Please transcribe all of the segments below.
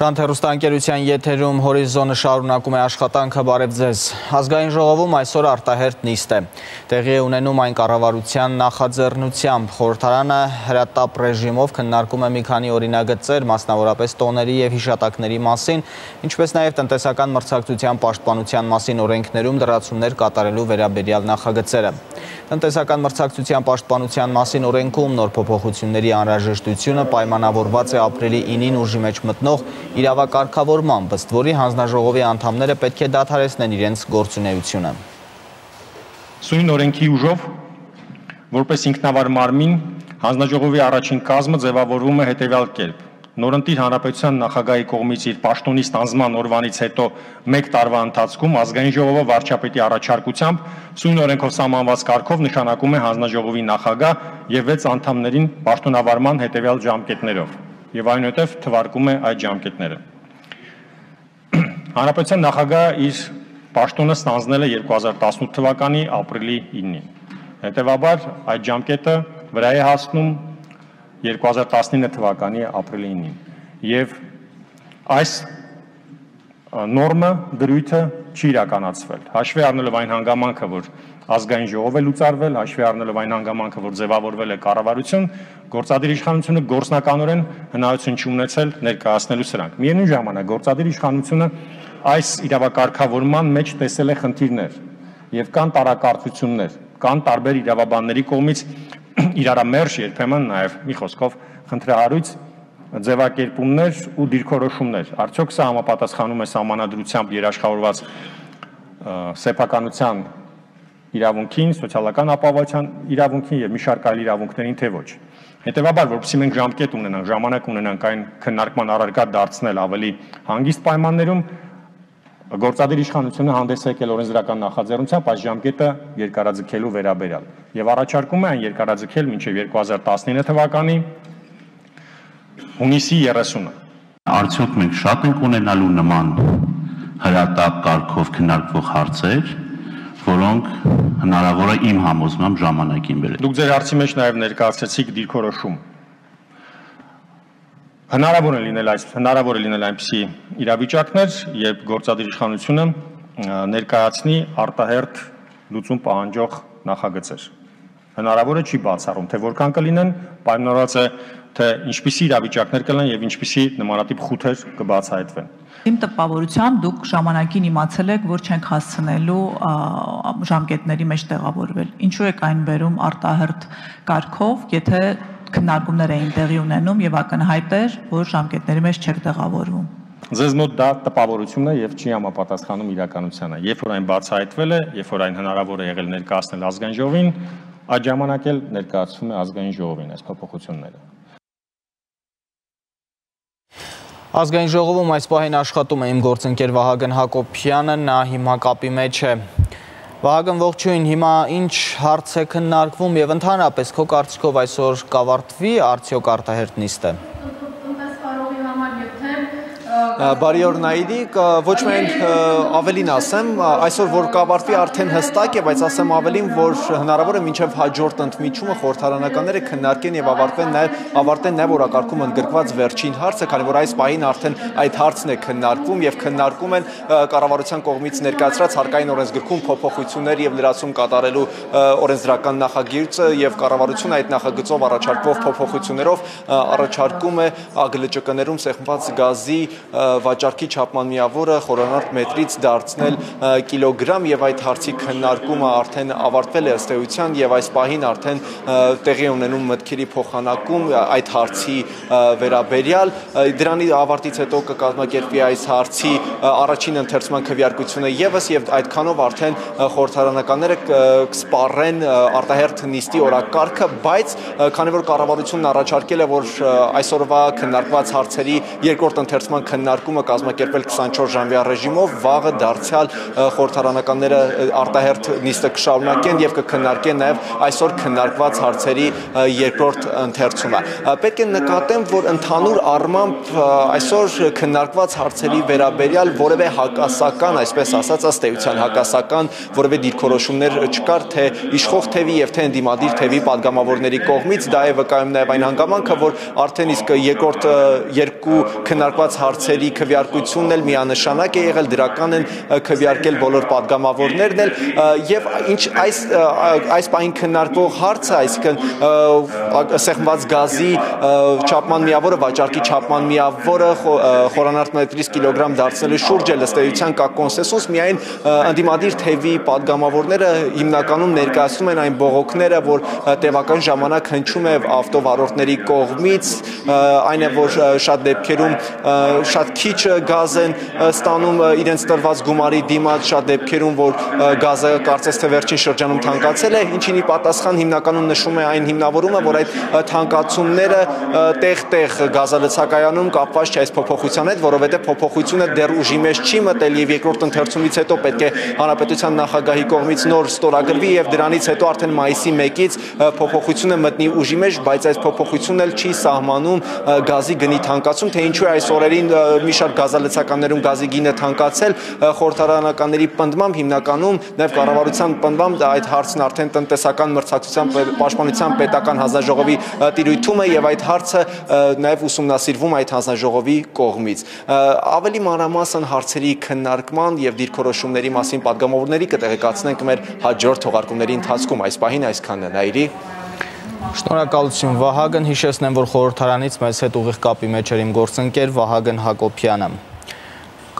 Շանթ հեռուստաընկերության եթերում հորիզոնը շարունակում է աշխատանքը բարև ձեզ։ Ազգային ժողովում այսօր արտահերտ նիստ է։ Տեղի է ունենում այն կառավարության նախաձեռնությամբ։ Խորհրդարանը հրատապ ռեժիմով քննարկում է մի քանի օրինագծեր, մասնավորապես տոների եւ հիշատակների մասին, ինչպես նաեւ տնտեսական մրցակցության պաշտպանության մասին օրենքներում լրացումներ կատարելու վերաբերյալ նախագծերը։ Տնտեսական մրցակցության պաշտպանության մասին օրենքում նոր փոփոխությունների անհրաժեշտությունը պայմանավորված է ապրիլի 9-ին ուժի մեջ մտնող իրավակարգավորմամբ, ըստ որի հանձնաժողովի անդամները պետք է դադարեցնեն իրենց գործունեությունը։ Սույն օրենքի ուժով որպես ինքնավար մարմին հանձնաժողովի առաջին կազմը ձևավորվում է հետևյալ կերպ. Նորընտիր հանրապետության նախագահի կողմից իր պաշտոնի ստանձնման օրվանից հետո 1 տարվա ընթացքում ազգային ժողովը վարչապետի առաջարկությամբ սույն օրենքով սահմանված կարգով նշանակում է հանձնաժողովի նախագահ եւ 6 անդամներին պաշտոնավարման հետեւյալ ժամկետներով եւ այնուհետև թվարկում է այդ ժամկետները։ Հանրապետության նախագահը իր պաշտոնը ստանձնել է 2018 թվականի ապրիլի 9-ին։ Հետևաբար այդ ժամկետը վրա է հասնում 2019 թվականի ապրիլի 9-ին։ Եվ այս նորմը դրույթը չի իրականացվել։ Հաշվի առնելով այն հանգամանքը, որ ազգային ժողով է լուծարվել, հաշվի առնելով այն հանգամանքը, որ ձևավորվել է կառավարություն, գործադիր իշխանությունը գործնականորեն հնարավորություն չունեցել ներկայացնելու սրանք։ Միևնույն ժամանակ գործադիր իշխանությունը այս իրավակարգավորման մեջ տեսել է խնդիրներ եւ կան տարակարծություններ, կան տարբեր իրավաբանների կողմից իրարամերժ երբեմն նաեւ մի խոսքով խնդրահարույց ձևակերպումներ ու դիրքորոշումներ։ Արդյոք սա համապատասխանում է համանadrությամբ երաշխավորված սեփականության իրավունքին, սոցիալական ապահովության իրավունքին եւ մի շարք այլ իրավունքներին թե ոչ։ Հետևաբար, որովհետեւ մենք ժամկետ ունենանք, ժամանակ ունենանք այն քննարկման առարկա դարձնել ավելի հանգիստ պայմաններում, գործադիր իշխանությունը հանդես եկել օրենսդրական նախաձեռնությամբ այս ժամկետը երկարաձգելու վերաբերյալ եւ առաջարկում է այն երկարաձգել մինչեւ 2019 թվականի հունիսի 30-ը։ Արդյոք մենք շատ ենք ունենալու նման հրատապ կարգով քննարկվող հարցեր, որոնք հնարավոր է իմ համոզմամբ ժամանակին բերել։ Դուք ձեր հարցի մեջ նաև ներկայացրեցիք դիրքորոշում։ Հնարավոր է լինել այս հնարավոր է լինել այնպիսի իրավիճակներ, երբ գործադիր իշխանությունը ներկայացնի արտահերթ լուծում պահանջող նախագծեր։ Հնարավոր է չի բացառում, թե որքան կլինեն, պայմանավորված է թե ինչպիսի իրավիճակներ կլինեն եւ ինչպիսի նմանատիպ խութեր կբացահայտվեն։ Իմ տպավորությամբ դուք ժամանակին իմացել եք, որ չենք հասցնելու ժամկետների մեջ տեղավորվել։ Ինչու եք այն բերում արտահերտ կարգով, եթե քննարկումներ էին տեղի ունենում եւ ակնհայտ էր, որ ժամկետների մեջ չեք տեղավորվում։ Ձեզ մոտ դա տպավորություն է եւ չի համապատասխանում իրականությանը։ Երբ որ այն բացահայտվել է, երբ որ այն հնարավոր է եղել ներկայացնել ազգային ժողովին, այդ ժամանակ էլ ներկայացվում է ազգային ժողովին այս փոփոխությունները։ Ազգային ժողովում այս պահին աշխատում է իմ գործընկեր Վահագն Հակոբյանը, նա հիմա կապի մեջ է։ Վահագն ողջույն, հիմա ինչ հարց է քննարկվում եւ ընդհանրապես քո կարծիքով այսօր կավարտվի արդյոք արտահերտ նիստը։ Բարի օր Նաիդի, ոչ միայն ավելին ասեմ, այսօր որ կավարտվի արդեն հստակ է, բայց ասեմ ավելին, որ հնարավոր է մինչև հաջորդ ընդմիջումը խորհրդարանականները քննարկեն եւ ավարտվեն նաեւ ավարտեն նաեւ օրակարգում ընդգրկված վերջին հարցը, քանի որ այս պահին արդեն այդ հարցն է քննարկվում եւ քննարկում են կառավարության կողմից ներկայացրած հարկային օրենսգրքում փոփոխություններ եւ լրացում կատարելու օրենսդրական նախագիծը եւ կառավարությունը այդ նախագծով առաջարկվող փոփոխություններով առաջարկում է ԱԳԼՃԿ-ներում սեղմված գազի վաճառքի չափման միավորը խորանարդ մետրից դարձնել կիլոգրամ եւ այդ հարցի քննարկումը արդեն ավարտվել է ըստ էության եւ այս պահին արդեն տեղի ունենում մտքերի փոխանակում այդ հարցի վերաբերյալ դրանի ավարտից հետո կկազմակերպվի այս հարցի առաջին ընթերցման քվեարկությունը եւս եւ այդքանով արդեն խորհրդարանականները կսպառեն արտահերթ նիստի օրակարգը, բայց քանի որ կառավարությունն առաջարկել է, որ այսօրվա քննարկված հարցերի երկրորդ ընթերցման քննարկումը քննարկումը կազմակերպել 24 ժամվա ռեժիմով, վաղը դարձյալ խորհրդարանականները արտահերթ նիստը կշարունակեն եւ կքննարկեն նաեւ այսօր քննարկված հարցերի երկրորդ ընթերցումը։ Պետք է նկատեմ, որ ընդհանուր առմամբ այսօր քննարկված հարցերի վերաբերյալ որևէ հակասական, այսպես ասած, ըստ էության հակասական որևէ դիրքորոշումներ չկար թե իշխող թևի եւ թե ընդդիմադիր թևի падգամավորների կողմից, դա է վկայում նաեւ այն հանգամանքը, որ արդեն իսկ երկրորդ երկու քննարկված հարցերի Գյումրիի քվեարկությունն էլ միանշանակ է եղել, դրական են քվեարկել բոլոր падգամավորներն էլ եւ ինչ այս այս պահին քննարկվող հարցը, այսինքն սեղմված գազի չափման միավորը, վաճառքի չափման միավորը խորանարդմետրից կիլոգրամ դարձնելու շուրջ է լստեյության կա կոնսենսուս, միայն ընդդիմադիր թևի падգամավորները հիմնականում ներկայացնում են այն բողոքները, որ տևական ժամանակ հնչում է ավտովարորդների կողմից, այն է որ շատ դեպքերում շատ քիչ գազ են ստանում իրենց տրված գումարի դիմաց, շատ դեպքերում որ գազը կարծես թե վերջին շրջանում թանկացել է, ինչինի պատասխան հիմնականում նշում է այն հիմնավորումը, որ այդ թանկացումները տեղ-տեղ գազալցակայանում կապված չէ այս փոփոխության հետ, որովհետև փոփոխությունը դեռ ուժի մեջ չի մտել եւ երկրորդ ընթերցումից հետո պետք է հանրապետության նախագահի կողմից նոր ստորագրվի եւ դրանից հետո արդեն մայիսի 1-ից փոփոխությունը մտնի ուժի մեջ, բայց այս փոփոխությունն էլ չի սահմանում գազի գնի թանկացում, թե ինչու է այս օրերին մի շարք գազալցականներում գազի գինը թանկացել, խորհրդարանականների պնդմամբ հիմնականում նաև կառավարության պնդմամբ այդ հարցն արդեն տնտեսական մրցակցության պաշտպանության պետական հանձնաժողովի տիրույթում է եւ այդ հարցը նաև ուսումնասիրվում այդ հանձնաժողովի կողմից։ Ավելի մանրամասն հարցերի քննարկման եւ դիրքորոշումների մասին падգամավորների կտեղեկացնենք մեր հաջորդ թողարկումների ընթացքում։ Այս պահին այսքանն է, Նաիրի։ Շնորհակալություն Վահագն, հիշեցնեմ, որ խորհրդարանից մեզ հետ ուղիղ կապի մեջ էր իմ գործընկեր Վահագն Հակոբյանը։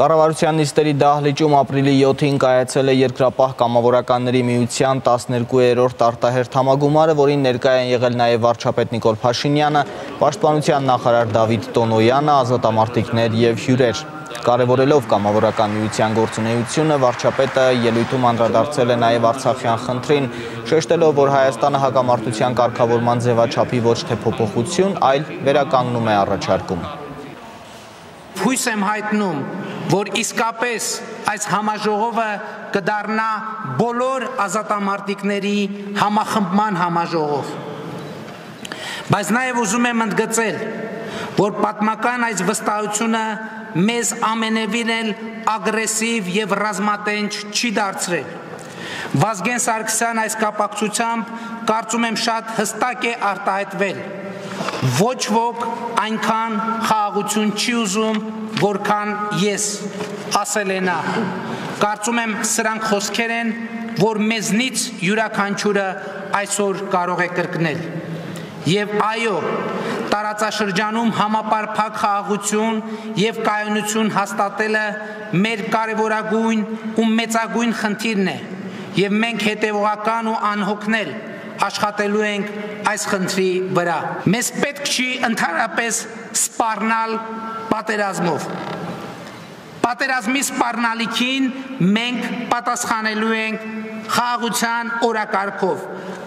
Կառավարության նիստերի դահլիճում ապրիլի 7-ին կայացել է երկրապահ կամավորականների միության 12-րդ արտահերթ համագումարը, որին ներկայ են եղել նաև վարչապետ Նիկոլ Փաշինյանը, պաշտպանության նախարար Դավիթ Տոնոյանը, ազատամարտիկներ եւ հյուրեր։ Կարևորելով կամավորական միության գործունեությունը, վարչապետը ելույթում անդրադարձել է նաև Արցախյան խնդրին, շեշտելով, որ Հայաստանը հակամարտության կարգավորման ձևաչափի ոչ թե փոփոխություն, այլ վերականգնում է առաջարկում։ Հույս եմ հայտնում, որ իսկապես այս համաժողովը կդառնա բոլոր ազատամարտիկների համախմբման համաժողով։ Բայց նաև ուզում եմ ընդգծել, որ պատմական այս վստահությունը մեզ ամենևին էլ ագրեսիվ եւ ռազմատենչ չի դարձրել։ Վազգեն Սարգսյան այս կապակցությամբ կարծում եմ շատ հստակ է արտահայտվել. Ոչ ոք այնքան խաղաղություն չի ուզում, որքան ես, ասել է նա։ Կարծում եմ սրանք խոսքեր են, որ մեզնից յուրաքանչյուրը այսօր կարող է կրկնել։ Եվ այո, տարածաշրջանում համապարփակ խաղաղություն եւ կայունություն հաստատելը մեր կարևորագույն ու մեծագույն խնդիրն է եւ մենք հետեւողական ու անհոգնել աշխատելու ենք այս խնդրի վրա։ Մեզ պետք չի ընդհանրապես սպառնալ պատերազմով։ Պատերազմի սպառնալիքին մենք պատասխանելու ենք խաղաղության օրակարգով։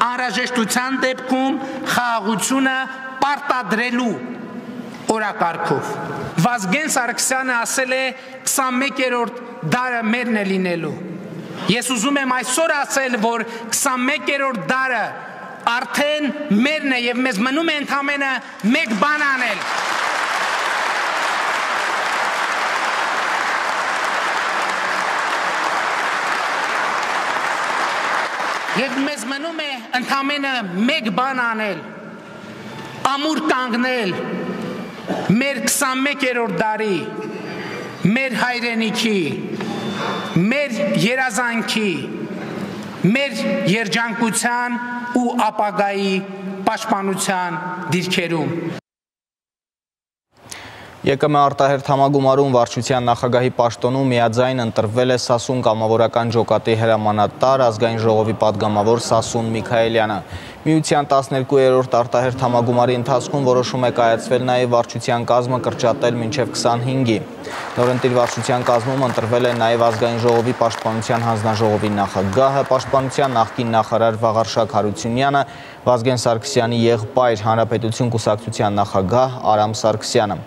Անհրաժեշտության դեպքում խաղաղությունը պարտադրելու օրակարգով։ Վազգեն Սարգսյանը ասել է 21-րդ դարը մերն է լինելու։ Ես ուզում եմ այսօր ասել, որ 21-րդ դարը արդեն մերն է եւ մեզ մնում է ընդամենը մեկ բան անել։ Եվ մեզ մնում է ընդամենը մեկ բան անել։ Ամուր կանգնել մեր 21-րդ դարի մեր հայրենիքի մեր երազանքի մեր երջանկության ու ապագայի պաշտպանության դիրքերում ԵԿՄ արտահերթ համագումարում վարչության նախագահի պաշտոնում միաձայն ընտրվել է Սասուն կամավորական ջոկատի հրամանատար ազգային ժողովի падգամավոր Սասուն Միքայելյանը։ Միության 12-րդ արտահերթ համագումարի ընթացքում որոշում է կայացվել նաև վարչության կազմը կրճատել մինչև 25-ի։ Նորընտիր վարչության կազմում ընտրվել է նաև ազգային ժողովի պաշտպանության հանձնաժողովի նախագահը, պաշտպանության նախկին նախարար Վաղարշակ Հարությունյանը, Վազգեն Սարգսյանի եղբայր հանրապետություն կուսակցության նախագահ Արամ Սարգսյանը։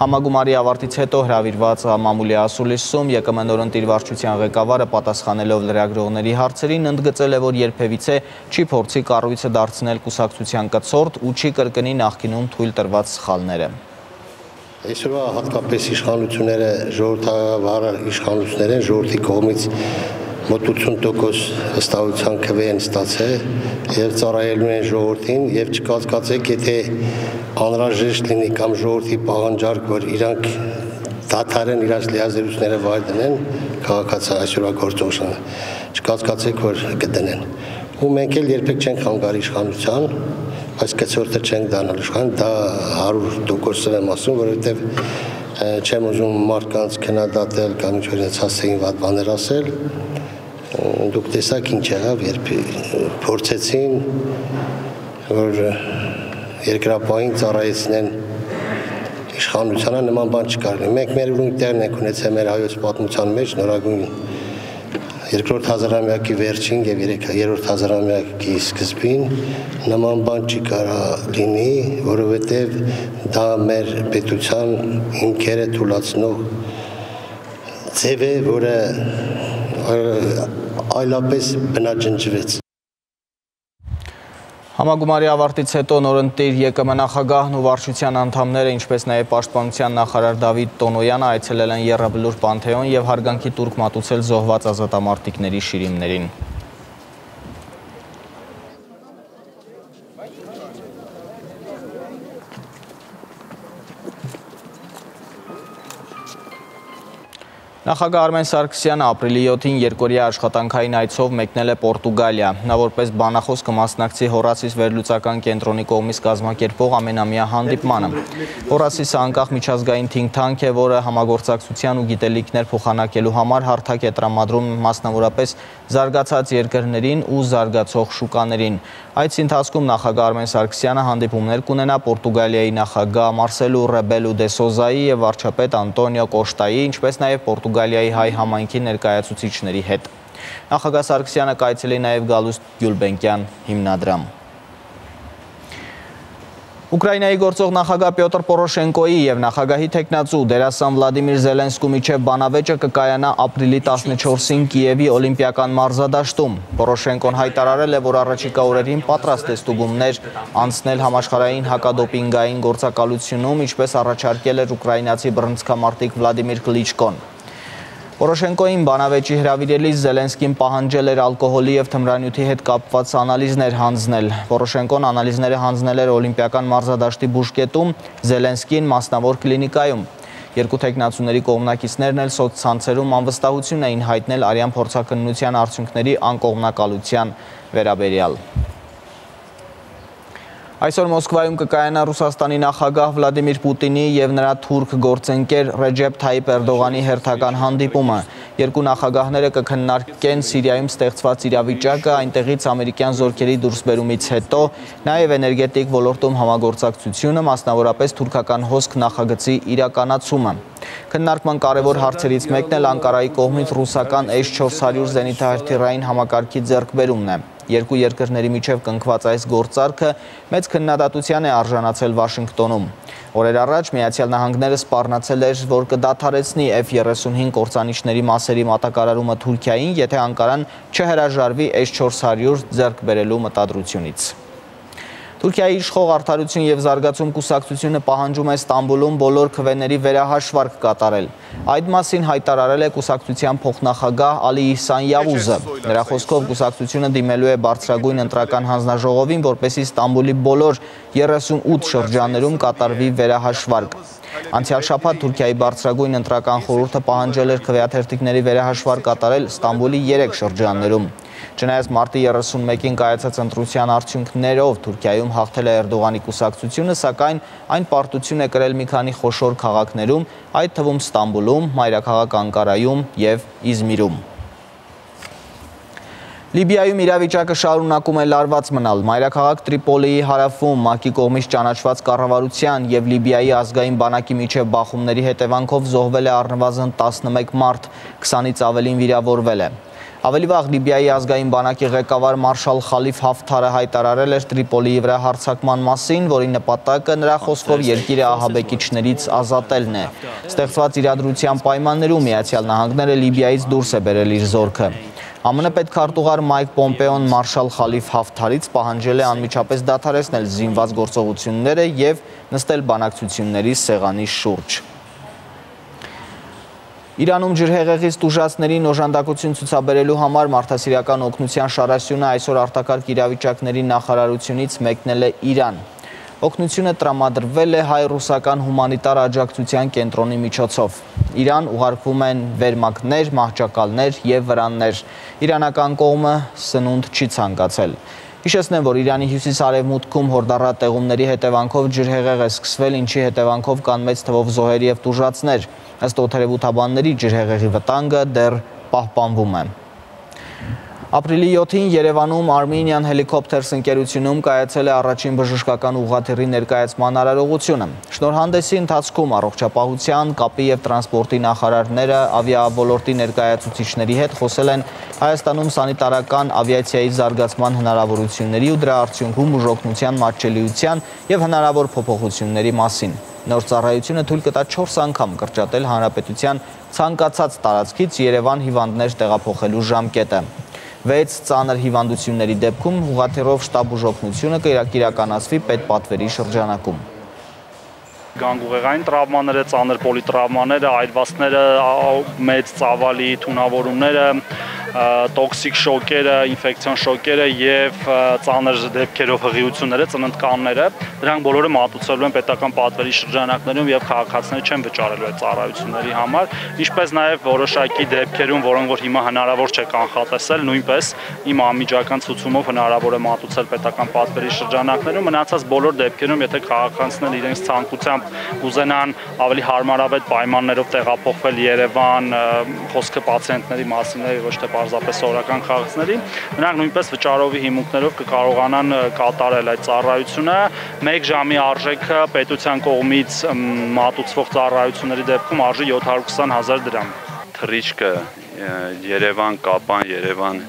Համագումարի ավարտից հետո հրավիրված մամուլի ասուլիսում ԵԿՄ նորընտիր վարչության ղեկավարը պատասխանելով լրագրողների հարցերին ընդգծել է, որ երբևիցե չի փորձի կառույցը դարձնել կուսակցության կցորդ ու չի կրկնի նախկինում թույլ տրված սխալները։ Այսօրվա հատկապես իշխանությունները ժողովրդավար իշխանություններ են ժողովրդի կողմից մոտ 80% հստավության քվե են ստացել եւ ծառայելու են ժողովրդին եւ չկասկածեք, եթե անհրաժեշտ լինի կամ ժողովրդի պահանջարկ, որ իրանք դաթարեն իրաց լիազերությունները վայր դնեն քաղաքացի այսօրվա գործողությունը չկասկածեք որ կդնեն ու մենք էլ երբեք չենք հանգարի իշխանության բայց կցորդը չենք դանալ իշխան դա 100% եմ ասում որովհետև չեմ ուզում մարդկանց քննադատել կամ ինչ-որ ցածային վատ բաներ ասել դուք տեսաք ինչ եղավ երբ փորձեցին որ երկրապահին ծառայեցնեն իշխանությանը նման բան չկար։ Մենք մեր ուրույն տեղն ենք ունեցել մեր հայոց պատմության մեջ նորագույն երկրորդ հազարամյակի վերջին եւ երրորդ հազարամյակի սկզբին նման բան չի կարա լինի, որովհետեւ դա մեր պետության ինքերը թույլատնող ձև է, որը այլապես բնաջնջվեց Համագումարի ավարտից հետո նորընտիր ԵԿՄ նախագահն ու վարչության անդամները, ինչպես նաև պաշտպանության նախարար Դավիթ Տոնոյանը այցելել են Եռաբլուր Պանթեոն եւ հարգանքի տուրք մատուցել զոհված ազատամարտիկների շիրիմներին։ Նախագահ Արմեն Սարգսյանը ապրիլի 7-ին երկորյա աշխատանքային այցով մեկնել է Պորտուգալիա։ Նա որպես բանախոս կմասնակցի Հորասիս վերլուծական կենտրոնի կողմից կազմակերպող ամենամյա հանդիպմանը։ Հորասիսը անկախ միջազգային think tank է, որը համագործակցության ու գիտելիքներ փոխանակելու համար հարթակ է տրամադրում մասնավորապես զարգացած երկրներին ու զարգացող շուկաներին։ Այդ ընթացքում նախագահ Արմեն Սարգսյանը հանդիպումներ կունենա Պորտուգալիայի նախագահ Մարսելո Ռեբելու դե Սոզայի եւ վարչապետ Անտոնիո Կոշտայի, ինչպես նաեւ Պորտուգալիայի հայ համայնքի ներկայացուցիչների հետ։ Նախագահ Սարգսյանը կայցելի նաեւ Գալուստ Գյուլբենկյան հիմնադրամ։ Ուկրաինայի գործող նախագահ Պյոտր Պորոշենկոյի եւ նախագահի տեխնացու դերասան Վլադիմիր Զելենսկու միջև բանավեճը կկայանա ապրիլի 14-ին Կիևի Օլիմպիական մարզադաշտում։ Պորոշենկոն հայտարարել է, որ առաջիկա օրերին պատրաստ է ստուգումներ անցնել համաշխարհային հակադոպինգային գործակալությունում, ինչպես առաջարկել էր ուկրաինացի բռնցքամարտիկ Վլադիմիր Կլիչկոն։ Պորոշենկոին բանավեճի հրավիրելիս Զելենսկին պահանջել էր ալկոհոլի եւ թմրանյութի հետ կապված անալիզներ հանձնել։ Պորոշենկոն անալիզները հանձնել էր Օլիմպիական մարզադաշտի բուժկետում, Զելենսկին մասնավոր կլինիկայում։ Երկու տեխնացուների կողմնակիցներն էլ սոցցանցերում անվստահություն էին հայտնել արյան փորձակնության արդյունքների անկողմնակալության վերաբերյալ։ Այսօր Մոսկվայում կկայանա Ռուսաստանի նախագահ Վլադիմիր Պուտինի եւ նրա թուրք գործընկեր Ռեջեփ Թայիպ Էրդողանի հերթական հանդիպումը։ Երկու նախագահները կքննարկեն Սիրիայում ստեղծված իրավիճակը, այնտեղից ամերիկյան զորքերի դուրսբերումից հետո, նաեւ էներգետիկ ոլորտում համագործակցությունը, մասնավորապես թուրքական հոսք նախագծի իրականացումը։ Քննարկման կարևոր հարցերից մեկն էլ Անկարայի կողմից ռուսական S-400 զենիթահրթիռային համակարգի ձեռքբերումն է։ Երկու երկրների միջև կնքված այս գործարքը մեծ քննադատության է արժանացել Վաշինգտոնում։ Օրեր առաջ Միացյալ Նահանգները սպառնացել էր, որ կդադարեցնի F-35 կործանիչների մասերի մատակարարումը Թուրքիային, եթե Անկարան չհրաժարվի S-400 ձեռք բերելու մտադրությունից։ Թուրքիայի իշխող արդարություն եւ զարգացում կուսակցությունը պահանջում է Ստամբուլում բոլոր քվեների վերահաշվարկ կատարել։ Այդ մասին հայտարարել է կուսակցության փոխնախագահ Ալի Իհսան Յավուզը։ Նրա խոսքով կուսակցությունը դիմելու է բարձրագույն ընտրական հանձնաժողովին, որպեսզի Ստամբուլի բոլոր 38 շրջաններում կատարվի վերահաշվարկ։ Անցյալ շաբաթ Թուրքիայի բարձրագույն ընտրական խորհուրդը պահանջել էր քվեաթերթիկների վերահաշվարկ կատարել Ստամբուլի 3 շրջաններում։ Չնայած մարտի 31-ին կայացած ընտրության արդյունքներով Թուրքիայում հաղթել է Էրդողանի կուսակցությունը, սակայն այն պարտություն է կրել մի քանի խոշոր քաղաքներում, այդ թվում Ստամբուլում, մայրաքաղաք Անկարայում եւ Իզմիրում։ Լիբիայում իրավիճակը շարունակում է լարված մնալ։ Մայրաքաղաք Տրիպոլիի հարավում ՄԱԿ-ի կողմից ճանաչված կառավարության եւ Լիբիայի ազգային բանակի միջև բախումների հետևանքով զոհվել է առնվազն 11 մարդ, 20-ից ավելին վիրավորվել է։ Ավելի վաղ Լիբիայի ազգային բանակի ղեկավար Մարշալ Խալիֆ Հաֆթարը հայտարարել էր Տրիպոլիի վրա հարձակման մասին, որի նպատակը նրա խոսքով երկիրը ահաբեկիչներից ազատելն է։ Ստեղծված իրադրության պայմաններում Միացյալ Նահանգները Լիբիայից դուրս է բերել իր զորքը։ ԱՄՆ պետքարտուղար Մայք Պոմպեոն Մարշալ Խալիֆ Հաֆթարից պահանջել է անմիջապես դադարեցնել զինված գործողությունները եւ նստել բանակցությունների սեղանի շուրջ։ Իրանում ջրհեղեղից տուժածներին օժանդակություն ցուցաբերելու համար մարդասիրական օգնության շարասյունը այսօր արտակարգ իրավիճակների նախարարությունից մեկնել է Իրան։ Օգնությունը տրամադրվել է հայ-ռուսական հումանիտար աջակցության կենտրոնի միջոցով։ Իրան ուղարկվում են վերմակներ, մահճակալներ եւ վրաններ։ Իրանական կողմը սնունդ չի ցանկացել։ Հիշեցնեմ, որ Իրանի հյուսիս-արևմուտքում հորդառատ տեղումների հետևանքով ջրհեղեղ է սկսվել, ինչի հետևանքով կան մեծ թվով զոհեր եւ տուժածներ։ Ըստ օթերևութաբանների ջրհեղեղի վտանգը դեռ պահպանվում է։ Ապրիլի 7-ին Երևանում Armenian Helicopters ընկերությունում կայացել է առաջին բժշկական ուղղաթիռի ներկայացման արարողությունը։ Շնորհանդեսի ընթացքում առողջապահության, կապի եւ տրանսպորտի նախարարները ավիաոլորտի ներկայացուցիչների հետ խոսել են Հայաստանում սանիտարական ավիացիայի զարգացման հնարավորությունների ու դրա արդյունքում բուժօգնության մատչելիության եւ հնարավոր փոփոխությունների մասին։ Նոր ծառայությունը թույլ կտա 4 անգամ կրճատել հանրապետության ցանկացած տարածքից Երևան հիվանդներ տեղափոխելու ժամկետը։ 6 ծանր հիվանդությունների դեպքում հուղաթերով շտաբ ուժօգնությունը կիրականացվի պետպատվերի շրջանակում գանգուղեղային տրավմաները, ծանր պոլիտրավմաները, այրվածքները, մեծ ծավալի թունավորումները, տոքսիկ շոկերը, ինֆեկցիոն շոկերը եւ ծանր դեպքերով հղիությունները, ծննդկանները, դրանք բոլորը մատուցելու են պետական պատվերի շրջանակներում եւ քաղաքացիները չեն վճարելու այդ ծառայությունների համար, ինչպես նաեւ որոշակի դեպքերում, որոնք որ հիմա հնարավոր չէ կանխատեսել, նույնպես իմ անմիջական ցուցումով հնարավոր է մատուցել պետական պատվերի շրջանակներում, մնացած բոլոր դեպքերում, եթե քաղաքացիներն իրենց ցանկությամբ ուզենան ավելի հարմարավետ պայմաններով տեղափոխվել Երևան, խոսքը պացիենտների մասին է, ոչ թե պարզապես սովորական քաղաքացիների, նրանք նույնպես վճարովի հիմունքներով կկարողանան կատարել այդ ծառայությունը։ 1 ժամի արժեքը պետության կողմից մատուցվող ծառայությունների դեպքում արժի 720.000 դրամ։ Թռիչքը Երևան, Կապան, Երևան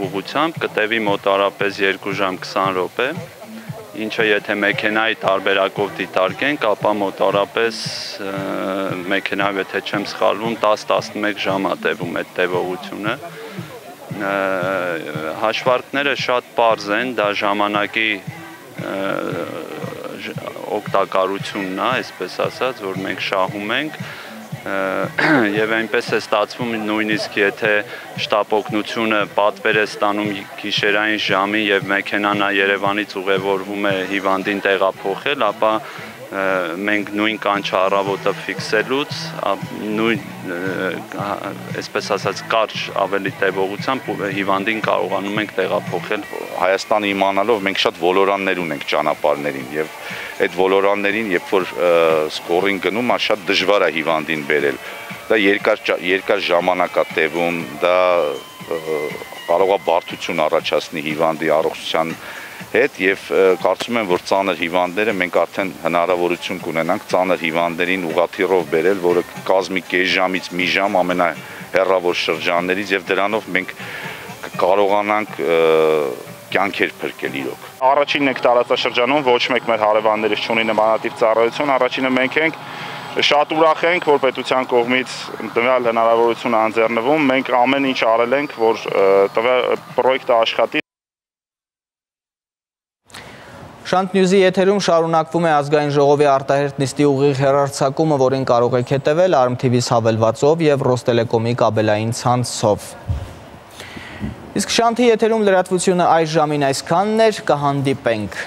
ուղությամբ կտևի մոտարապես 2 ժամ 20 րոպե ինչը եթե մեքենայի տարբերակով դիտարկենք, ապա մոտարապես մեքենայով եթե չեմ սխալվում 10-11 ժամ է տևում այդ տևողությունը հաշվարկները շատ པարզ են, դա ժամանակի օգտակարությունն է, այսպես ասած, որ մենք շահում ենք եւ այնպես է ստացվում նույնիսկ եթե շտապ օգնությունը պատվեր է ստանում գիշերային ժամին եւ մեքենան Երևանից ուղևորվում է հիվանդին տեղափոխել, ապա մենք նույն կանչ առավոտը ֆիքսելուց նույն այսպես ասած կարճ ավելի տևողությամբ հիվանդին կարողանում ենք տեղափոխել Հայաստանը իմանալով մենք շատ ոլորաններ ունենք ճանապարհներին եւ այդ ոլորաններին երբ որ սկորին գնում, շատ դժվար է հիվանդին բերել։ Դա երկար երկար ժամանակ է տևում, դա կարող է բարդություն առաջացնի հիվանդի առողջության հետ եւ կարծում եմ որ ծանր հիվանդները մենք արդեն հնարավորություն կունենանք ծանր հիվանդներին ուղաթիռով բերել, որը կազմի կես ժամից մի ժամ ամենահեռավոր շրջաններից եւ դրանով մենք կարողանանք կյանքեր փրկել իրոք։ Առաջինն եք տարածաշրջանում ոչ մեկ մեր հարևաններից չունի նմանատիպ ծառայություն, առաջինը մենք ենք շատ ուրախ ենք, որ պետության կողմից տվյալ հնարավորություն անձեռնվում։ Մենք ամեն ինչ արել ենք, որ տվյալ պրոյեկտը աշխատի Շանտ Նյուզի եթերում շարունակվում է ազգային ժողովի արտահերտ նիստի ուղիղ հերարցակումը, որին կարող եք հետևել ARM-TV-ս հավելվածով եւ Ռոստելեկոմի կաբելային ցանցով։ Իսկ Շանթի եթերում լրատվությունը այս ժամին այսքանն էր, կհանդիպենք։